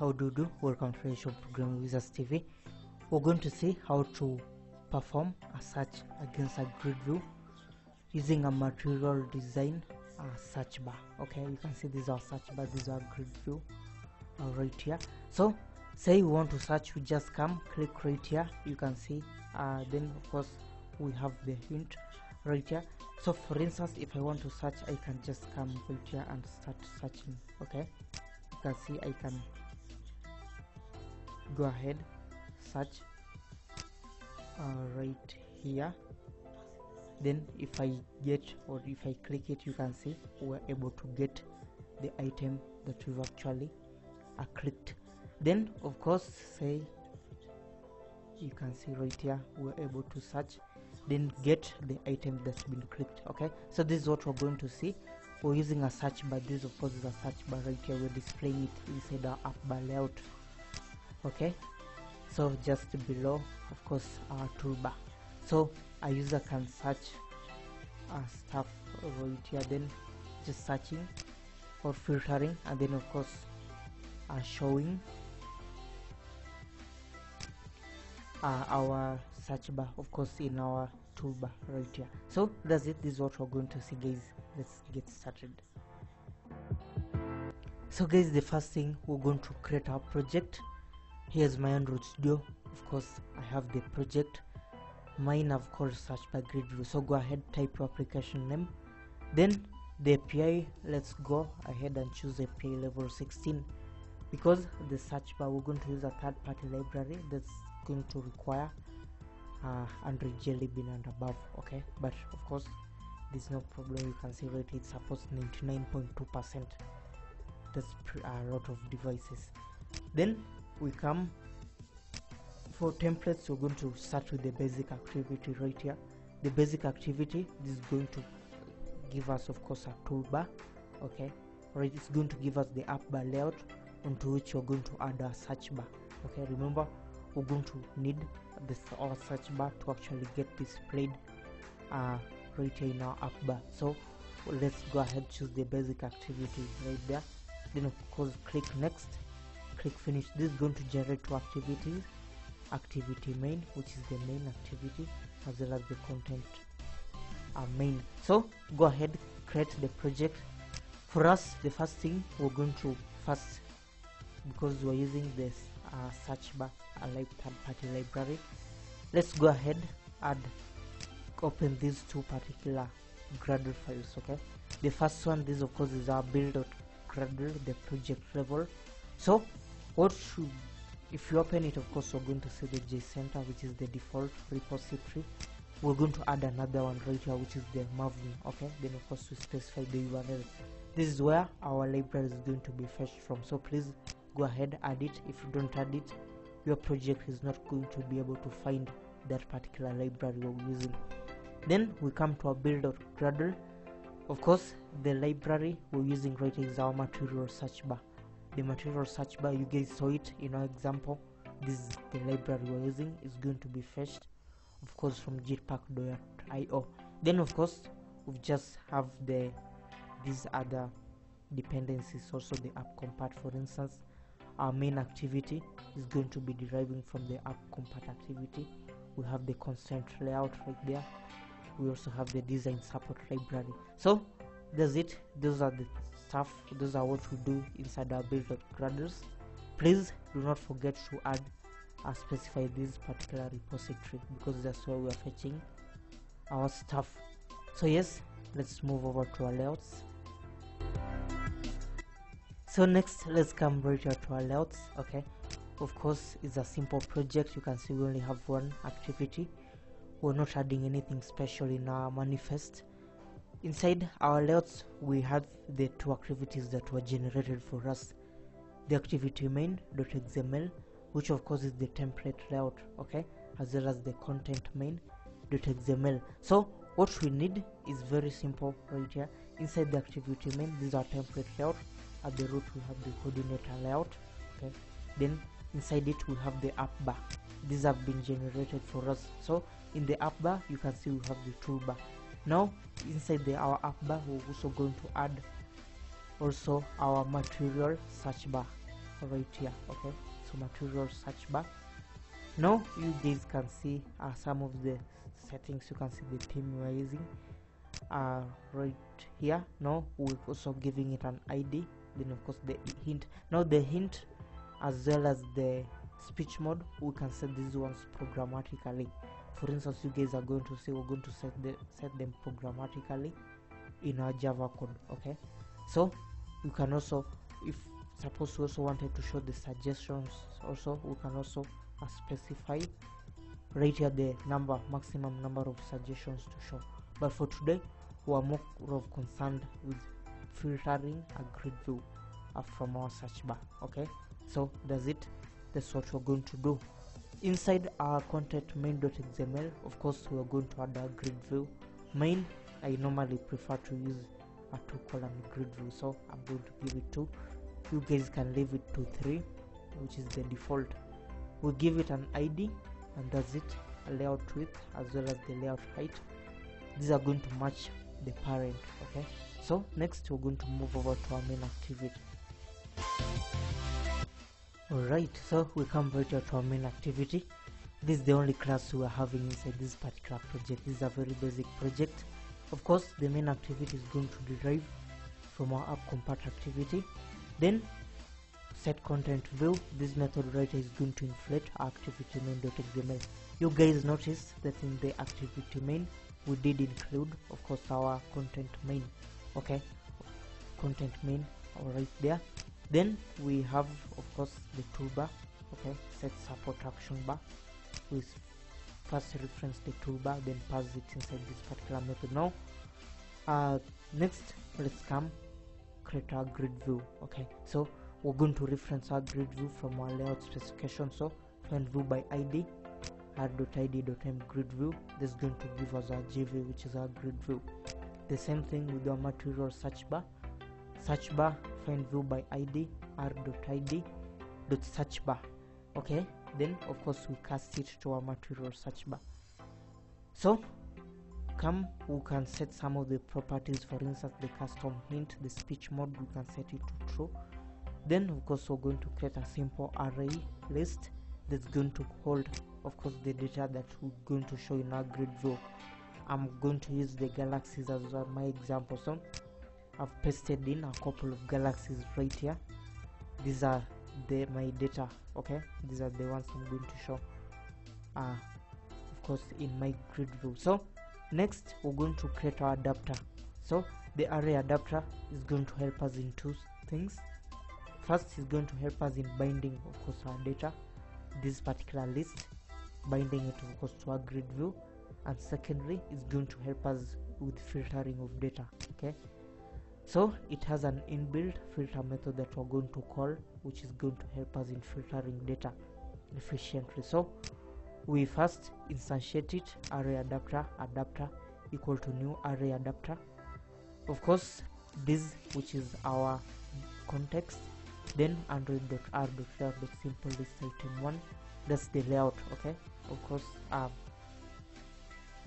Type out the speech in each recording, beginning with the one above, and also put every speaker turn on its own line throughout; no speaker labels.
how do you do? Welcome to Visual Programming Wizards TV we're going to see how to perform a search against a grid view using a material design search bar. Okay you can see is our search bar is our grid view uh, right here. So say you want to search we just come click right here you can see uh, then of course we have the hint right here. So for instance if i want to search i can just come right here and start searching. Okay you can see i can go ahead. Search. Uh, right here. Then if i get or if i click it you can see we're able to get the item that we've actually uh, clicked. Then of course say you can see right here we're able to search then get the item that's been clicked okay? So this is what we're going to see. We're using a search bar. This of course is a search bar right here. We're displaying it inside our app bar layout okay? So just below of course our toolbar. So a user can search uh, stuff right here then just searching or filtering and then of course uh, showing uh, our search bar of course in our toolbar right here. So that's it. This is what we're going to see guys. Let's get started. So guys the first thing we're going to create our project here's my android studio of course i have the project. Mine i've called search by grid view. So go ahead type your application name. Then the api let's go ahead and choose api level 16 because the search bar we're going to use a third-party library that's going to require uh, Android Jelly Bean and above okay? But of course there's no problem. You can see right it supports 99.2 percent. That's a lot of devices. Then we come for templates we're going to start with the basic activity right here. The basic activity this is going to give us of course a toolbar okay? Right it's going to give us the app bar layout onto which we're going to add a search bar okay? Remember we're going to need this our search bar to actually get displayed uh, right here in our app bar. So let's go ahead choose the basic activity right there. Then of course click next click finish. This is going to generate two activities. Activity main which is the main activity as well as the content uh, main. So go ahead create the project. For us the first thing we're going to first because we're using this uh, search bar a like third party library let's go ahead and open these two particular gradle files okay? The first one this of course is our build.gradle the project level. So what should if you open it of course we're going to see the jcenter which is the default repository. We're going to add another one right here which is the maven okay? Then of course we specify the url this is where our library is going to be fetched from. So please go ahead add it. If you don't add it your project is not going to be able to find that particular library you're using. Then we come to our build.gradle of course the library we're using right here is our material search bar the material search bar you guys saw it. In our example this is the library we're using is going to be fetched of course from jitpack.io then of course we just have the these other dependencies also the app compat for instance our main activity is going to be deriving from the app compat activity. We have the constraint layout right there. We also have the design support library. So that's it. Those are the stuff those are what we do inside our build.gradles please do not forget to add or specify this particular repository because that's where we are fetching our stuff so yes let's move over to our layouts. So next let's come right here to our layouts okay? Of course it's a simple project. You can see we only have one activity. We're not adding anything special in our manifest inside our layouts we have the two activities that were generated for us. The activity main.xml which of course is the template layout okay as well as the content main.xml so what we need is very simple right here. Inside the activity main these are template layout. At the root we have the coordinator layout okay. Then inside it we have the app bar. These have been generated for us. So in the app bar you can see we have the toolbar now inside the our app bar we're also going to add also our material search bar right here okay? So material search bar now you guys can see uh, some of the settings. You can see the theme we are using uh, right here. Now we're also giving it an id then of course the hint. Now the hint as well as the speech mode we can set these ones programmatically. For instance you guys are going to see we're going to set the set them programmatically in our java code okay? So you can also if suppose we also wanted to show the suggestions also we can also uh, specify right here the number maximum number of suggestions to show. But for today we are more of concerned with filtering a grid view uh, from our search bar okay? So does it that's what we're going to do. Inside our content main.xml of course we're going to add a grid view. Main i normally prefer to use a two column grid view so i'm going to give it two you guys can leave it to three which is the default. We give it an id and that's it. A layout width as well as the layout height. These are going to match the parent okay? So next we're going to move over to our main activity alright so we come right to our main activity. This is the only class we are having inside this particular project. This is a very basic project. Of course the main activity is going to derive from our app activity. Then set content view. This method here is going to inflate our activity main.xml you guys notice that in the activity main we did include of course our content main. Okay? Content main all right there then we have of course the toolbar okay? Set support action bar. We first reference the toolbar then pass it inside this particular method. Now uh next let's come create our grid view okay? So we're going to reference our grid view from our layout specification. So find view by id r.id.m grid view. This is going to give us our gv which is our grid view. The same thing with our material search bar. Search bar find view by id r.id dot search bar. Okay? Then of course we cast it to our material search bar. So come we can set some of the properties. For instance the custom hint the speech mode we can set it to true. Then of course we're going to create a simple array list that's going to hold of course the data that we're going to show in our grid view. I'm going to use the galaxies as well my example. So i've pasted in a couple of galaxies right here. These are the my data okay? These are the ones i'm going to show uh of course in my grid view. So next we're going to create our adapter. So the array adapter is going to help us in two things. First is going to help us in binding of course our data this particular list binding it of course to our grid view. And secondly it's going to help us with filtering of data okay so it has an inbuilt filter method that we're going to call which is going to help us in filtering data efficiently. So we first instantiate it array adapter adapter equal to new array adapter. Of course this which is our context then android.r.layout.simple list item 1 that's the layout okay? Of course um,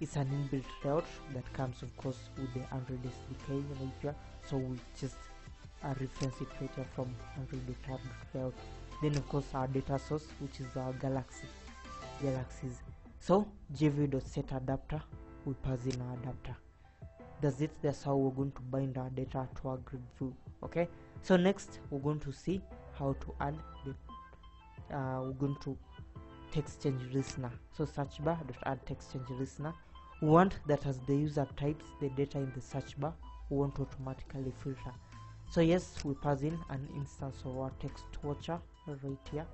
it's an inbuilt layout that comes of course with the android sdk here so we just uh, reference it here from android.r.layout then of course our data source which is our galaxy. Galaxies. So gv.set adapter we pass in our adapter. That's it. That's how we're going to bind our data to our grid view. Okay? So next we're going to see how to add the uh, we're going to text change listener. So search bar dot add text change listener we want that as the user types the data in the search bar we want to automatically filter. So yes we pass in an instance of our text watcher right here.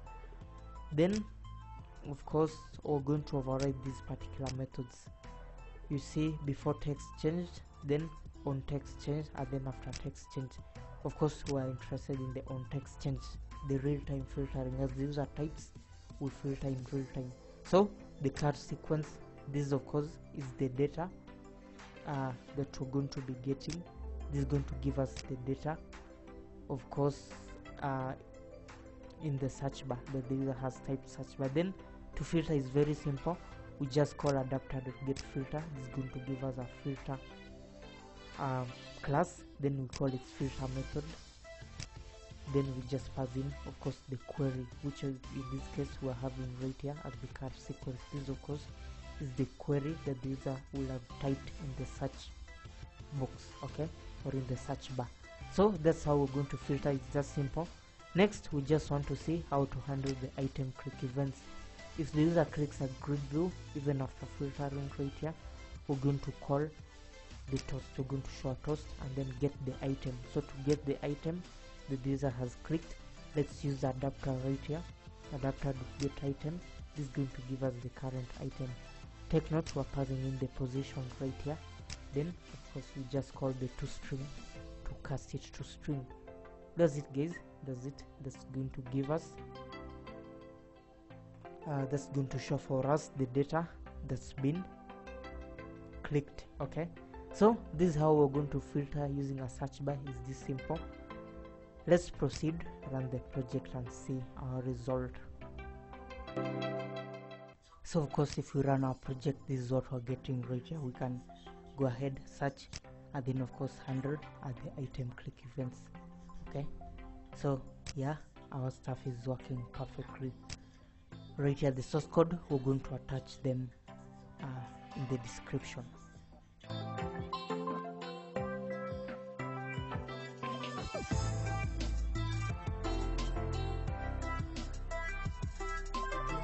Then of course we're going to override these particular methods. You see before text changed then on text change and then after text change. Of course we are interested in the on text change the real-time filtering. As the user types we filter in real time. So the char sequence this of course is the data uh, that we're going to be getting. This is going to give us the data. Of course uh, in the search bar that the user has typed search bar. Then to filter is very simple. We just call adapter.get filter this is going to give us a filter um, class. Then we call it filter method. Then we just pass in of course the query which is in this case we're having right here as the char sequence. This of course is the query that the user will have typed in the search box okay or in the search bar. So that's how we're going to filter. It's just simple. Next we just want to see how to handle the item click events. If the user clicks a grid view even after filtering right here we're going to call the toast. We're going to show a toast and then get the item. So to get the item that the user has clicked let's use the adapter right here. Adapter get item. This is going to give us the current item take note we're passing in the position right here. Then of course we just call the to string to cast it to string. Does it guys? Does it? That's going to give us uh, that's going to show for us the data that's been clicked okay? So this is how we're going to filter using a search bar. Is this simple. Let's proceed run the project and see our result so of course if we run our project this is what we're getting right here we can go ahead search and then of course handle at the item click events okay? So yeah our stuff is working perfectly. Right here the source code we're going to attach them uh, in the description